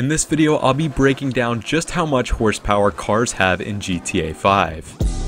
In this video, I'll be breaking down just how much horsepower cars have in GTA 5.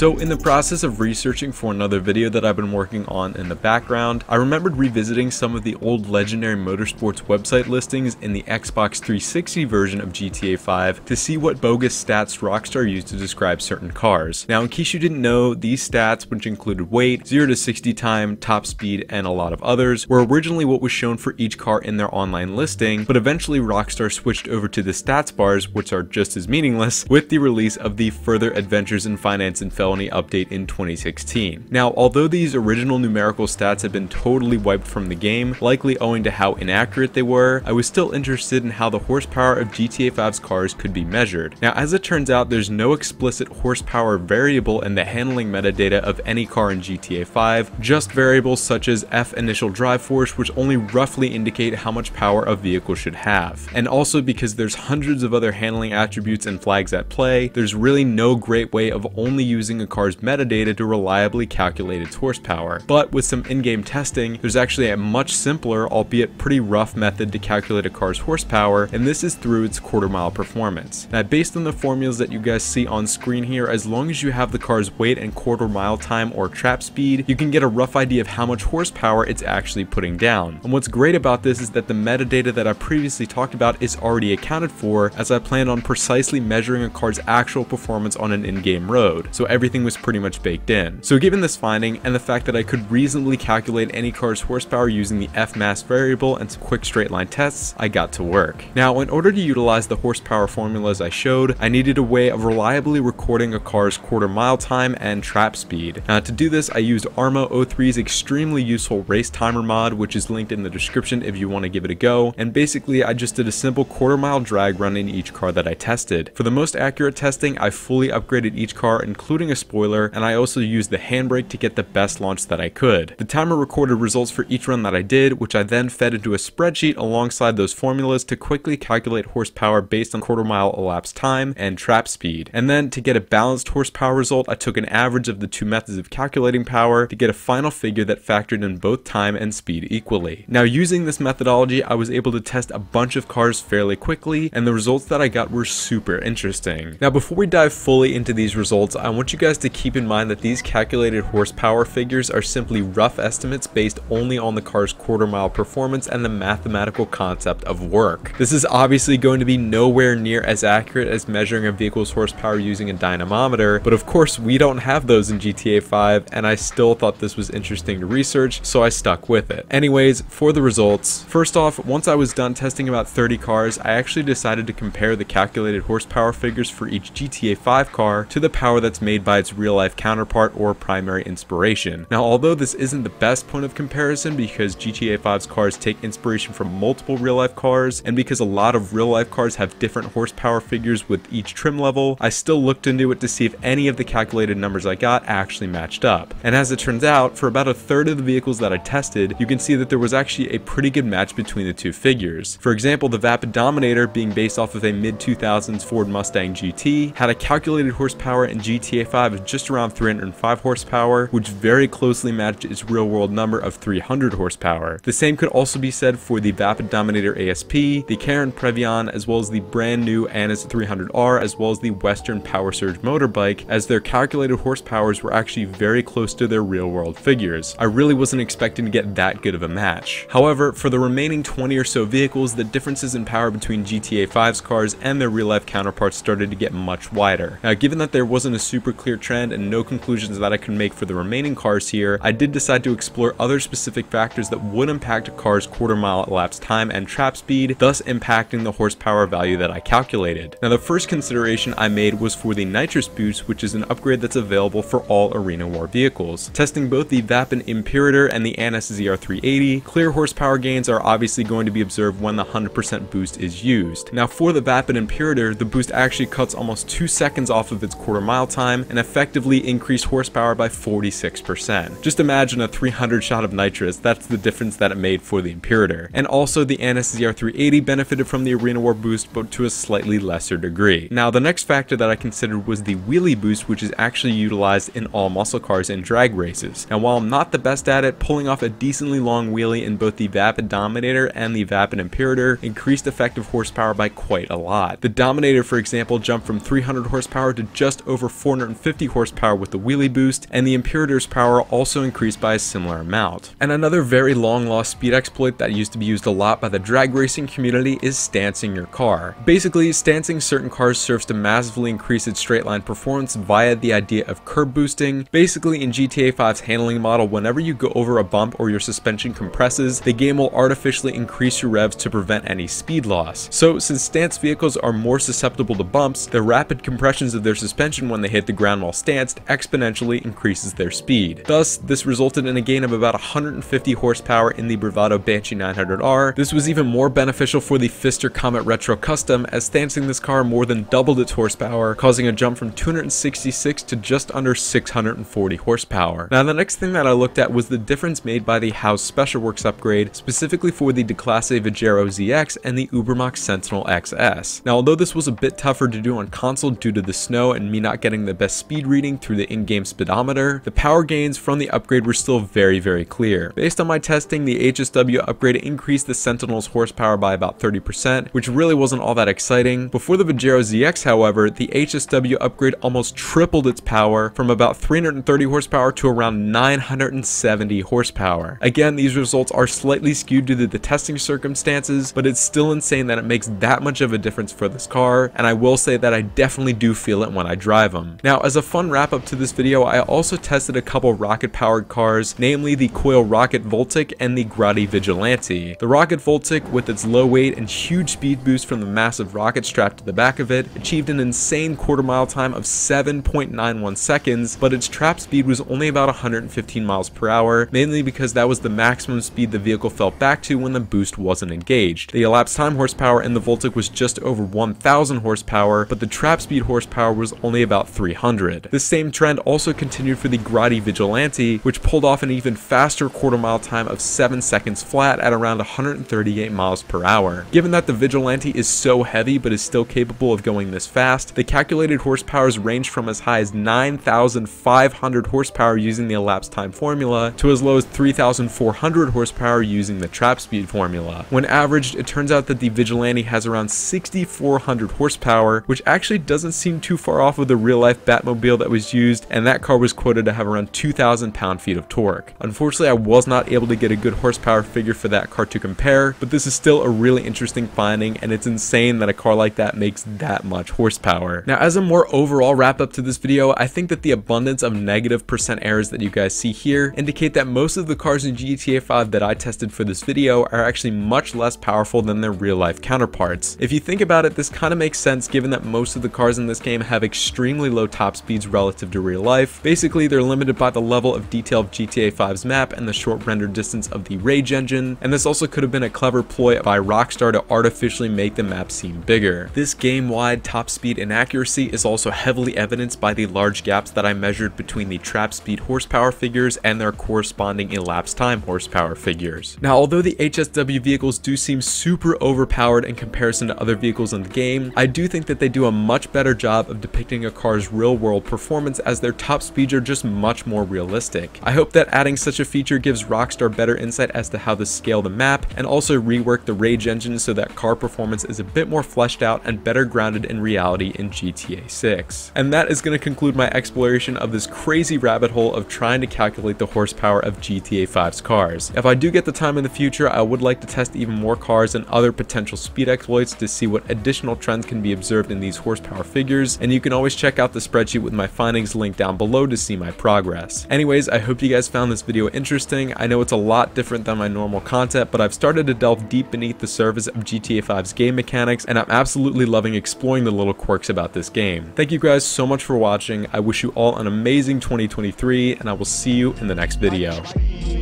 So in the process of researching for another video that I've been working on in the background, I remembered revisiting some of the old Legendary Motorsports website listings in the Xbox 360 version of GTA 5 to see what bogus stats Rockstar used to describe certain cars. Now in case you didn't know, these stats, which included weight, 0 to 60 time, top speed, and a lot of others, were originally what was shown for each car in their online listing, but eventually Rockstar switched over to the stats bars, which are just as meaningless, with the release of the Further Adventures in Finance and Felony felony update in 2016. Now, although these original numerical stats have been totally wiped from the game, likely owing to how inaccurate they were, I was still interested in how the horsepower of GTA 5's cars could be measured. Now, as it turns out, there's no explicit horsepower variable in the handling metadata of any car in GTA 5, just variables such as F initial drive force, which only roughly indicate how much power a vehicle should have. And also because there's hundreds of other handling attributes and flags at play, there's really no great way of only using a car's metadata to reliably calculate its horsepower. But with some in-game testing, there's actually a much simpler, albeit pretty rough method to calculate a car's horsepower, and this is through its quarter mile performance. Now based on the formulas that you guys see on screen here, as long as you have the car's weight and quarter mile time or trap speed, you can get a rough idea of how much horsepower it's actually putting down. And what's great about this is that the metadata that I previously talked about is already accounted for as I plan on precisely measuring a car's actual performance on an in-game road. So everything everything was pretty much baked in. So given this finding and the fact that I could reasonably calculate any car's horsepower using the F-mass variable and some quick straight line tests, I got to work. Now in order to utilize the horsepower formulas I showed, I needed a way of reliably recording a car's quarter mile time and trap speed. Now to do this I used Armo 03's extremely useful race timer mod which is linked in the description if you want to give it a go and basically I just did a simple quarter mile drag run in each car that I tested. For the most accurate testing I fully upgraded each car including a spoiler, and I also used the handbrake to get the best launch that I could. The timer recorded results for each run that I did, which I then fed into a spreadsheet alongside those formulas to quickly calculate horsepower based on quarter mile elapsed time and trap speed. And then to get a balanced horsepower result, I took an average of the two methods of calculating power to get a final figure that factored in both time and speed equally. Now using this methodology, I was able to test a bunch of cars fairly quickly, and the results that I got were super interesting. Now before we dive fully into these results, I want you guys to keep in mind that these calculated horsepower figures are simply rough estimates based only on the car's quarter mile performance and the mathematical concept of work. This is obviously going to be nowhere near as accurate as measuring a vehicle's horsepower using a dynamometer, but of course we don't have those in GTA 5 and I still thought this was interesting to research, so I stuck with it. Anyways, for the results, first off, once I was done testing about 30 cars, I actually decided to compare the calculated horsepower figures for each GTA 5 car to the power that's made by its real life counterpart or primary inspiration. Now although this isn't the best point of comparison because GTA 5's cars take inspiration from multiple real life cars and because a lot of real life cars have different horsepower figures with each trim level, I still looked into it to see if any of the calculated numbers I got actually matched up. And as it turns out, for about a third of the vehicles that I tested, you can see that there was actually a pretty good match between the two figures. For example, the Vapid Dominator being based off of a mid 2000s Ford Mustang GT had a calculated horsepower in GTA 5 5 is just around 305 horsepower, which very closely matched its real world number of 300 horsepower. The same could also be said for the Vapid Dominator ASP, the Karin Previon, as well as the brand new Annis 300R, as well as the Western Power Surge motorbike, as their calculated horsepowers were actually very close to their real world figures. I really wasn't expecting to get that good of a match. However, for the remaining 20 or so vehicles, the differences in power between GTA 5's cars and their real life counterparts started to get much wider. Now, given that there wasn't a super clear clear trend and no conclusions that I can make for the remaining cars here, I did decide to explore other specific factors that would impact a car's quarter mile elapsed time and trap speed, thus impacting the horsepower value that I calculated. Now the first consideration I made was for the nitrous boost, which is an upgrade that's available for all Arena War vehicles. Testing both the Vapid Imperator and the Annis ZR380, clear horsepower gains are obviously going to be observed when the 100% boost is used. Now for the Vapid Imperator, the boost actually cuts almost 2 seconds off of its quarter mile time, and effectively increased horsepower by 46%. Just imagine a 300 shot of nitrous, that's the difference that it made for the Imperator. And also the Annis ZR380 benefited from the Arena War boost, but to a slightly lesser degree. Now the next factor that I considered was the wheelie boost, which is actually utilized in all muscle cars and drag races. And while I'm not the best at it, pulling off a decently long wheelie in both the Vapid Dominator and the Vapid Imperator increased effective horsepower by quite a lot. The Dominator, for example, jumped from 300 horsepower to just over 450 horsepower with the wheelie boost, and the Imperator's power also increased by a similar amount. And another very long lost speed exploit that used to be used a lot by the drag racing community is stancing your car. Basically, stancing certain cars serves to massively increase its straight line performance via the idea of curb boosting. Basically, in GTA 5's handling model, whenever you go over a bump or your suspension compresses, the game will artificially increase your revs to prevent any speed loss. So since stance vehicles are more susceptible to bumps, the rapid compressions of their suspension when they hit the ground while stanced exponentially increases their speed. Thus, this resulted in a gain of about 150 horsepower in the Bravado Banshee 900R. This was even more beneficial for the Pfister Comet Retro Custom as stancing this car more than doubled its horsepower, causing a jump from 266 to just under 640 horsepower. Now the next thing that I looked at was the difference made by the House Special Works upgrade, specifically for the Declasse Vigero ZX and the Ubermacht Sentinel XS. Now although this was a bit tougher to do on console due to the snow and me not getting the best speed reading through the in-game speedometer, the power gains from the upgrade were still very very clear. Based on my testing, the HSW upgrade increased the Sentinel's horsepower by about 30%, which really wasn't all that exciting. Before the Vigero ZX however, the HSW upgrade almost tripled its power from about 330 horsepower to around 970 horsepower. Again, these results are slightly skewed due to the testing circumstances, but it's still insane that it makes that much of a difference for this car, and I will say that I definitely do feel it when I drive them. Now, as a fun wrap up to this video, I also tested a couple rocket powered cars, namely the Coil Rocket Voltic and the Grotti Vigilante. The Rocket Voltic, with its low weight and huge speed boost from the massive rocket strapped to the back of it, achieved an insane quarter mile time of 7.91 seconds, but its trap speed was only about 115 miles per hour, mainly because that was the maximum speed the vehicle fell back to when the boost wasn't engaged. The elapsed time horsepower in the Voltic was just over 1000 horsepower, but the trap speed horsepower was only about 300. This same trend also continued for the Grotti Vigilante, which pulled off an even faster quarter mile time of 7 seconds flat at around 138 miles per hour. Given that the Vigilante is so heavy but is still capable of going this fast, the calculated horsepowers range from as high as 9,500 horsepower using the elapsed time formula to as low as 3,400 horsepower using the trap speed formula. When averaged, it turns out that the Vigilante has around 6,400 horsepower, which actually doesn't seem too far off of the real life Batmobile that was used, and that car was quoted to have around 2,000 pound-feet of torque. Unfortunately, I was not able to get a good horsepower figure for that car to compare, but this is still a really interesting finding, and it's insane that a car like that makes that much horsepower. Now, as a more overall wrap up to this video, I think that the abundance of negative percent errors that you guys see here indicate that most of the cars in GTA 5 that I tested for this video are actually much less powerful than their real life counterparts. If you think about it, this kind of makes sense given that most of the cars in this game have extremely low top speeds relative to real life. Basically, they're limited by the level of detail of GTA 5's map and the short render distance of the Rage engine, and this also could have been a clever ploy by Rockstar to artificially make the map seem bigger. This game-wide top speed inaccuracy is also heavily evidenced by the large gaps that I measured between the trap speed horsepower figures and their corresponding elapsed time horsepower figures. Now, although the HSW vehicles do seem super overpowered in comparison to other vehicles in the game, I do think that they do a much better job of depicting a car's real-world performance as their top speeds are just much more realistic. I hope that adding such a feature gives Rockstar better insight as to how to scale the map and also rework the Rage engine so that car performance is a bit more fleshed out and better grounded in reality in GTA 6. And that is going to conclude my exploration of this crazy rabbit hole of trying to calculate the horsepower of GTA 5's cars. If I do get the time in the future, I would like to test even more cars and other potential speed exploits to see what additional trends can be observed in these horsepower figures, and you can always check out the spreadsheet with my findings linked down below to see my progress. Anyways, I hope you guys found this video interesting. I know it's a lot different than my normal content, but I've started to delve deep beneath the surface of GTA 5's game mechanics, and I'm absolutely loving exploring the little quirks about this game. Thank you guys so much for watching. I wish you all an amazing 2023, and I will see you in the next video.